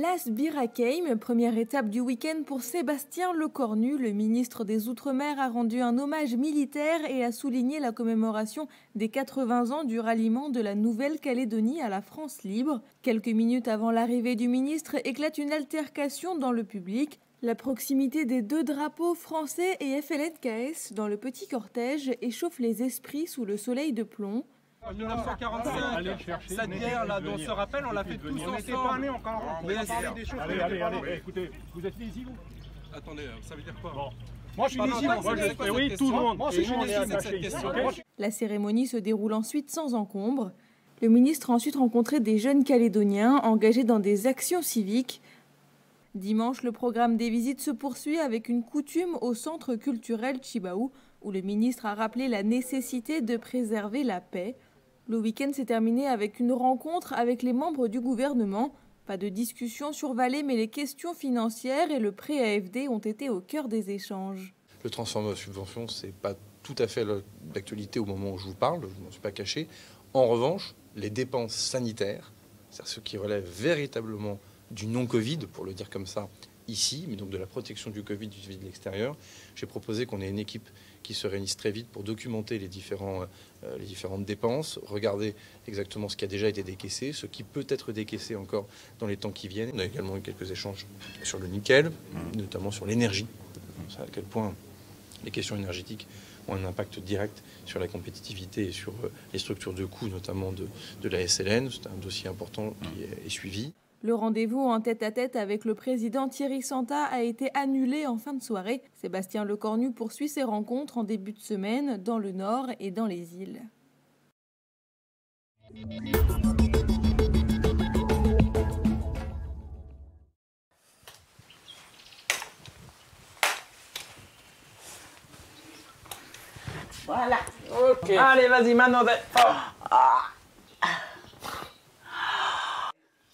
Place Birakeim, première étape du week-end pour Sébastien Lecornu. Le ministre des Outre-mer a rendu un hommage militaire et a souligné la commémoration des 80 ans du ralliement de la Nouvelle-Calédonie à la France libre. Quelques minutes avant l'arrivée du ministre éclate une altercation dans le public. La proximité des deux drapeaux français et FLNKS dans le petit cortège échauffe les esprits sous le soleil de plomb. En 1945, cette guerre-là dont on se rappelle, on l'a fait tous ensemble. On n'était pas nés encore. On a parlé des choses. Allez, allez, allez, écoutez, vous êtes ici vous Attendez, ça veut dire quoi? Bon. Moi je suis ici, moi je oui, tout le monde. Moi je suis ici, cette question. La cérémonie se déroule ensuite sans encombre. Le ministre a ensuite rencontré des jeunes Calédoniens engagés dans des actions civiques. Dimanche, le programme des visites se poursuit avec une coutume au centre culturel Chibaou, où le ministre a rappelé la nécessité de préserver la paix. Le week-end s'est terminé avec une rencontre avec les membres du gouvernement. Pas de discussion sur Valais, mais les questions financières et le prêt AFD ont été au cœur des échanges. Le transfert de subvention, ce n'est pas tout à fait d'actualité au moment où je vous parle, je ne m'en suis pas caché. En revanche, les dépenses sanitaires, c'est-à-dire ce qui relève véritablement du non-Covid, pour le dire comme ça, ici, mais donc de la protection du Covid vis-à-vis de l'extérieur, j'ai proposé qu'on ait une équipe qui se réunisse très vite pour documenter les, différents, euh, les différentes dépenses, regarder exactement ce qui a déjà été décaissé, ce qui peut être décaissé encore dans les temps qui viennent. On a également eu quelques échanges sur le nickel, notamment sur l'énergie, à quel point les questions énergétiques ont un impact direct sur la compétitivité et sur euh, les structures de coûts, notamment de, de la SLN. C'est un dossier important qui est, est suivi. Le rendez-vous en tête-à-tête avec le président Thierry Santa a été annulé en fin de soirée. Sébastien Lecornu poursuit ses rencontres en début de semaine dans le Nord et dans les îles. Voilà. Ok. Allez, vas-y, maintenant.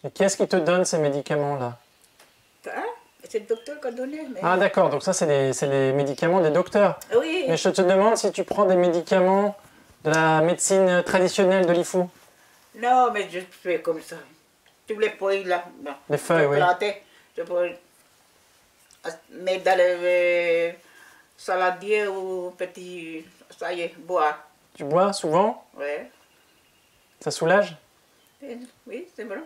Et qui est-ce qui te donne ces médicaments-là? Hein? C'est le docteur qui a donné. Mais... Ah d'accord, donc ça c'est les, les, médicaments des docteurs. Oui. Mais je te demande si tu prends des médicaments de la médecine traditionnelle de l'IFU. Non, mais je fais comme ça. Tous les feuilles là. Les feuilles, oui. Planter, je peux... Mais dans le saladier ou petit... Ça y est, boire. Tu bois souvent? Oui. Ça soulage? Oui, c'est bon.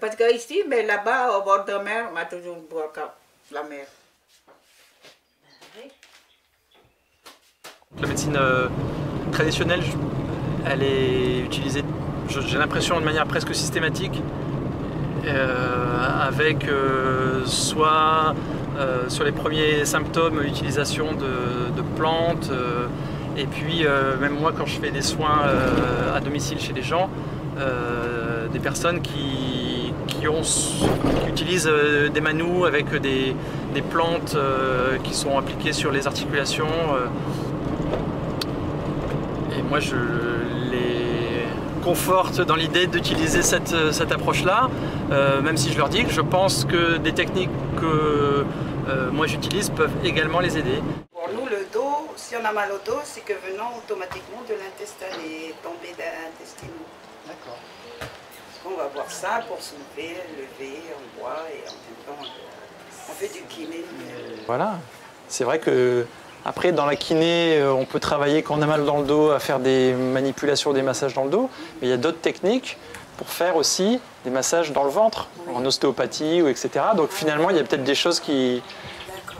Parce que ici, mais là-bas, au bord de la mer, on a toujours la mer. La médecine euh, traditionnelle, elle est utilisée, j'ai l'impression, de manière presque systématique, euh, avec euh, soit sur les premiers symptômes, l'utilisation de, de, plantes, et puis même moi quand je fais des soins à domicile chez les gens, des personnes qui, qui, ont, utilisent des manous avec des, des plantes qui sont appliquées sur les articulations. et moi je les conforte dans l'idée d'utiliser cette, cette approche-là, euh, même si je leur dis que je pense que des techniques que euh, moi j'utilise peuvent également les aider. Pour nous, le dos, si on a mal au dos, c'est que venant automatiquement de l'intestin et tomber d'un l'intestin. D'accord. On va voir ça pour soulever, lever, on boit et en même temps on fait du kiné. Voilà, c'est vrai que après, dans la kiné, on peut travailler quand on a mal dans le dos à faire des manipulations, des massages dans le dos. Mais il y a d'autres techniques pour faire aussi des massages dans le ventre, en ostéopathie ou etc. Donc finalement, il y a peut-être des choses qui,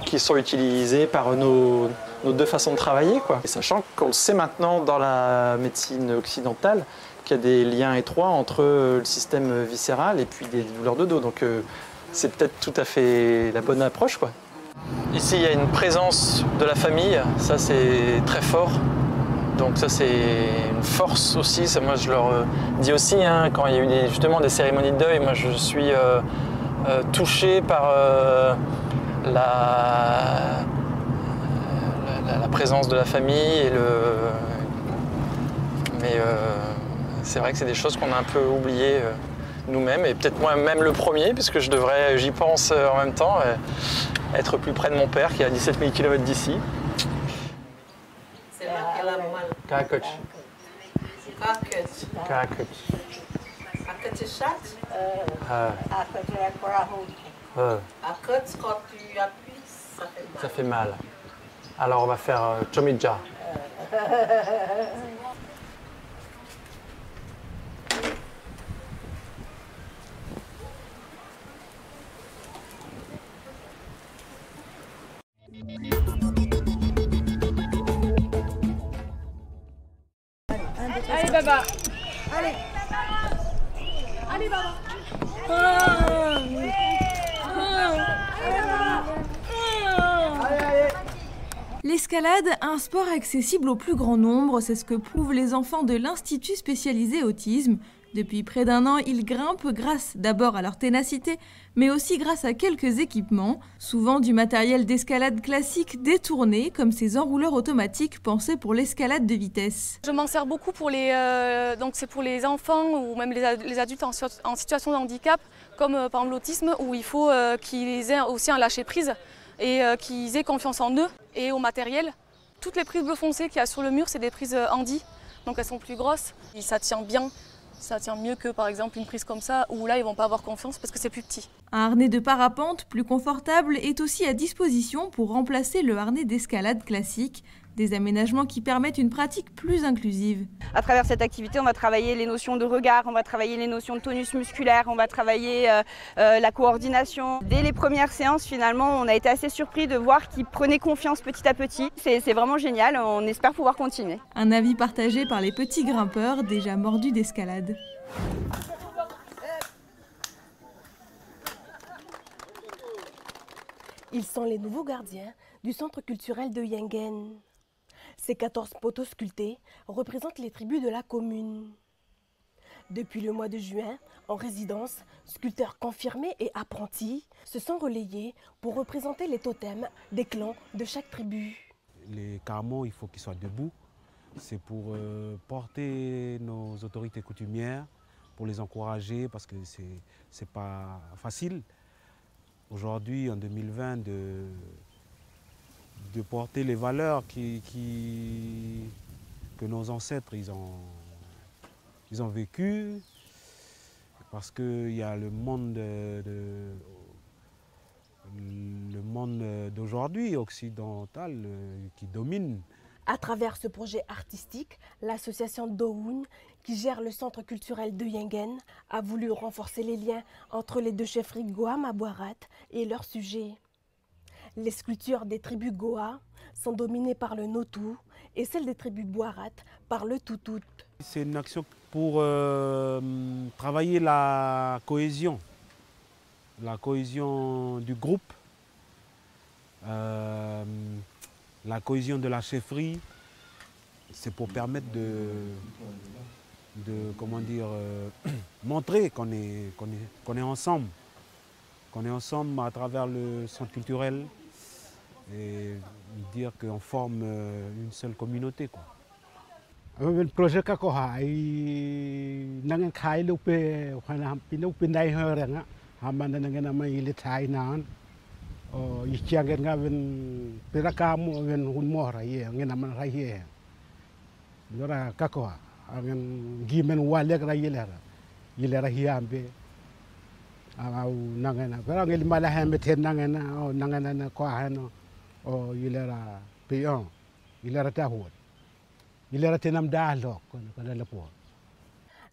qui sont utilisées par nos, nos deux façons de travailler. Quoi. Et sachant qu'on le sait maintenant dans la médecine occidentale, qu'il y a des liens étroits entre le système viscéral et puis des douleurs de dos. Donc euh, c'est peut-être tout à fait la bonne approche. Quoi. Ici, il y a une présence de la famille, ça c'est très fort. Donc ça c'est une force aussi, ça, moi je leur dis aussi, hein, quand il y a eu des, justement des cérémonies de deuil, moi je suis euh, euh, touché par euh, la, présence de la famille. Et le, mais c'est vrai que c'est des choses qu'on a un peu oubliées nous-mêmes, et peut-être moi-même le premier, puisque je devrais, j'y pense en même temps être plus près de mon père qui est à 17 000 km d'ici. C'est là qu'elle a mal. Karakoc. Karakoc. Euh, Ah, ah, quand tu appuies, ça fait mal. ça fait mal. Alors on va faire euh, chomija. Allez, Baba. Allez. Allez, Baba. L'escalade, un sport accessible au plus grand nombre, c'est ce que prouvent les enfants de l'Institut spécialisé autisme. Depuis près d'un an, ils grimpent grâce d'abord à leur ténacité, mais aussi grâce à quelques équipements, souvent du matériel d'escalade classique détourné, comme ces enrouleurs automatiques pensés pour l'escalade de vitesse. Je m'en sers beaucoup pour les, euh, donc c'est pour les enfants ou même les, ad- les adultes en, situ- en situation de handicap, comme euh, par exemple l'autisme, où il faut euh, qu'ils aient aussi un lâcher prise et qu'ils aient confiance en eux et au matériel. Toutes les prises bleu foncé qu'il y a sur le mur, c'est des prises euh, handi, donc elles sont plus grosses. Et ça tient bien, ça tient mieux que par exemple une prise comme ça, où là ils vont pas avoir confiance parce que c'est plus petit. Un harnais de parapente plus confortable est aussi à disposition pour remplacer le harnais d'escalade classique, des aménagements qui permettent une pratique plus inclusive. À travers cette activité, on va travailler les notions de regard, on va travailler les notions de tonus musculaire, on va travailler euh, euh, la coordination. Dès les premières séances, finalement, on a été assez surpris de voir qu'ils prenaient confiance petit à petit. C'est c'est vraiment génial, on espère pouvoir continuer. Un avis partagé par les petits grimpeurs déjà mordus d'escalade. Ils sont les nouveaux gardiens du centre culturel de Yengen. Ces 14 poteaux sculptés représentent les tribus de la commune. Depuis le mois de juin, en résidence, sculpteurs confirmés et apprentis se sont relayés pour représenter les totems des clans de chaque tribu. Les carmons, il faut qu'ils soient debout. C'est pour euh, porter nos autorités coutumières, pour les encourager, parce que ce n'est pas facile aujourd'hui, en 2020, de, de porter les valeurs que nos ancêtres ont, ils vécues. Parce qu'il y a le monde d'aujourd'hui occidental euh, qui domine. À travers ce projet artistique, l'association Dowoun, qui gère le centre culturel de Yengen, a voulu renforcer les liens entre les deux chefferies Goam à Boirat et leurs sujets. Les sculptures des tribus Goa sont dominées par le Notu et celles des tribus Boirat par le Toutout. C'est une action pour euh, travailler la cohésion, la cohésion du groupe, euh, la cohésion de la chefferie. C'est pour permettre de, comment dire, euh, montrer qu'on est, est, qu'on est ensemble, qu'on est ensemble à travers le centre culturel et dire qu'on forme euh, une seule communauté. Quoi. Le projet Kakoha, il y a un peu de temps, il y un de temps, il y a un peu de temps, il un peu de temps, il y a un peu de temps, lora kakoa angen gimen walek ra yelera yelera hiambe au nangena na o yilara tenam dahlo kono la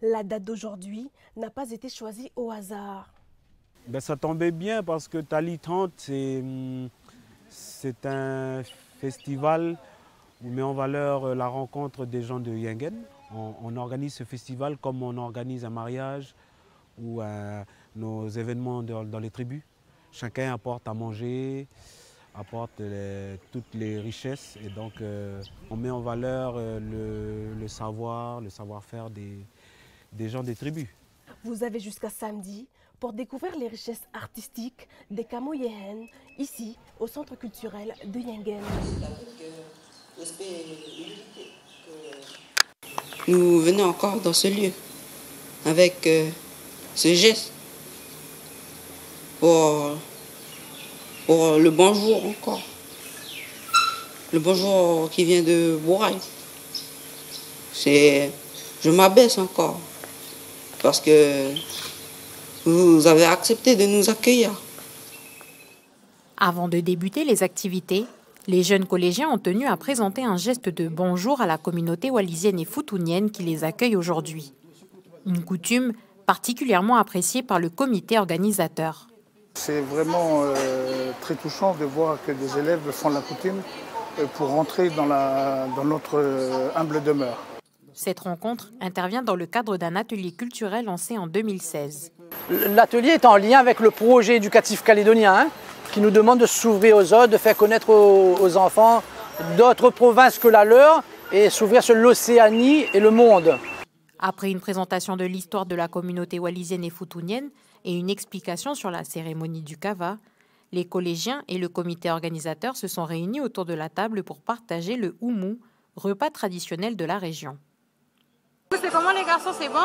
la date d'aujourd'hui n'a pas été choisie au hasard. Ben, ça tombait bien parce que Tali 30, hmm, c'est un festival où on met en valeur euh, la rencontre des gens de Yengen. On, organise ce festival comme on organise un mariage ou nos événements dans les tribus. Chacun apporte à manger, apporte les- toutes les richesses et donc euh, on met en valeur euh, le, le savoir, le savoir-faire des, des gens des tribus. Vous avez jusqu'à samedi pour découvrir les richesses artistiques des Kamoyehen, ici, au centre culturel de Yengen. Nous venons encore dans ce lieu avec euh, ce geste pour, pour le bonjour encore. Le bonjour qui vient de Bouraï. C'est, je m'abaisse encore parce que vous avez accepté de nous accueillir. Avant de débuter les activités, les jeunes collégiens ont tenu à présenter un geste de bonjour à la communauté wallisienne et foutounienne qui les accueille aujourd'hui. Une coutume particulièrement appréciée par le comité organisateur. C'est vraiment euh, très touchant de voir que des élèves font la coutume euh, pour rentrer dans, la, dans notre euh, humble demeure. Cette rencontre intervient dans le cadre d'un atelier culturel lancé en 2016. L'atelier est en lien avec le projet éducatif calédonien hein, qui nous demande de s'ouvrir aux autres, de faire connaître aux, enfants d'autres provinces que la leur et s'ouvrir sur l'Océanie et le monde. Après une présentation de l'histoire de la communauté wallisienne et foutounienne et une explication sur la cérémonie du kava, les collégiens et le comité organisateur se sont réunis autour de la table pour partager le houmou, repas traditionnel de la région. C'est comment les garçons, c'est bon?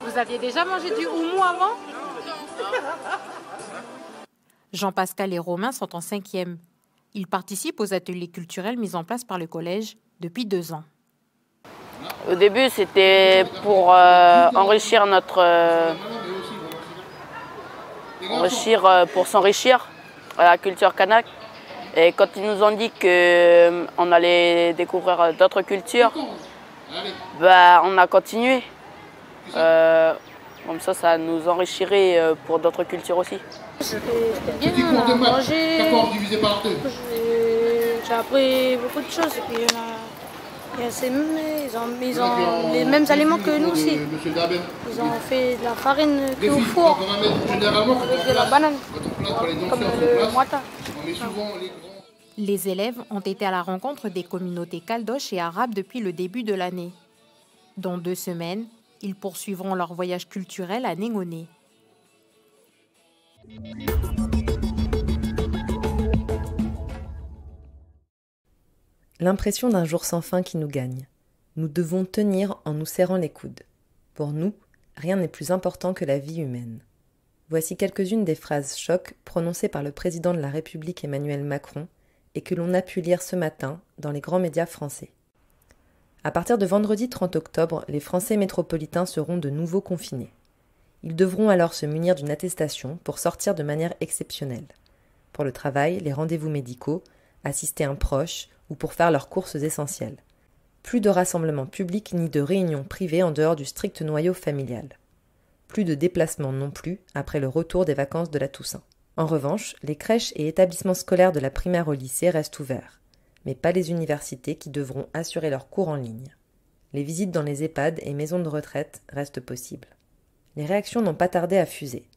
Vous aviez déjà mangé du houmou avant? Jean-Pascal et Romain sont en cinquième. Ils participent aux ateliers culturels mis en place par le collège depuis deux ans. Au début, c'était pour euh, enrichir notre. Euh, enrichir, euh, pour s'enrichir à la culture kanak. Et quand ils nous ont dit qu'on allait découvrir d'autres cultures, bah, on a continué. comme ça, ça nous enrichirait pour d'autres cultures aussi. C'était bien, on a mangé. J'ai appris beaucoup de choses. Et puis, ils ont, les mêmes aliments que nous aussi. Ils ont fait de la farine que au four avec de la banane, comme le moita. Les élèves ont été à la rencontre des communautés caldoches et arabes depuis le début de l'année. Dans deux semaines, ils poursuivront leur voyage culturel à Négoné. L'impression d'un jour sans fin qui nous gagne. Nous devons tenir en nous serrant les coudes. Pour nous, rien n'est plus important que la vie humaine. Voici quelques-unes des phrases chocs prononcées par le président de la République Emmanuel Macron et que l'on a pu lire ce matin dans les grands médias français. À partir de vendredi 30 octobre, les Français métropolitains seront de nouveau confinés. Ils devront alors se munir d'une attestation pour sortir de manière exceptionnelle. Pour le travail, les rendez-vous médicaux, assister un proche ou pour faire leurs courses essentielles. Plus de rassemblements publics ni de réunions privées en dehors du strict noyau familial. Plus de déplacements non plus après le retour des vacances de la Toussaint. En revanche, les crèches et établissements scolaires de la primaire au lycée restent ouverts, mais pas les universités qui devront assurer leurs cours en ligne. Les visites dans les EHPAD et maisons de retraite restent possibles. Les réactions n'ont pas tardé à fuser.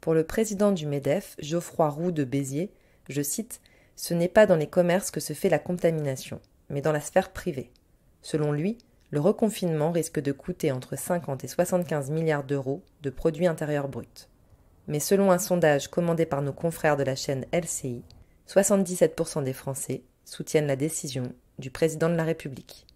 Pour le président du MEDEF, Geoffroy Roux de Béziers, je cite Ce n'est pas dans les commerces que se fait la contamination, mais dans la sphère privée. Selon lui, le reconfinement risque de coûter entre 50 et 75 milliards d'euros de produits intérieurs bruts. Mais selon un sondage commandé par nos confrères de la chaîne LCI, 77% des Français soutiennent la décision du président de la République.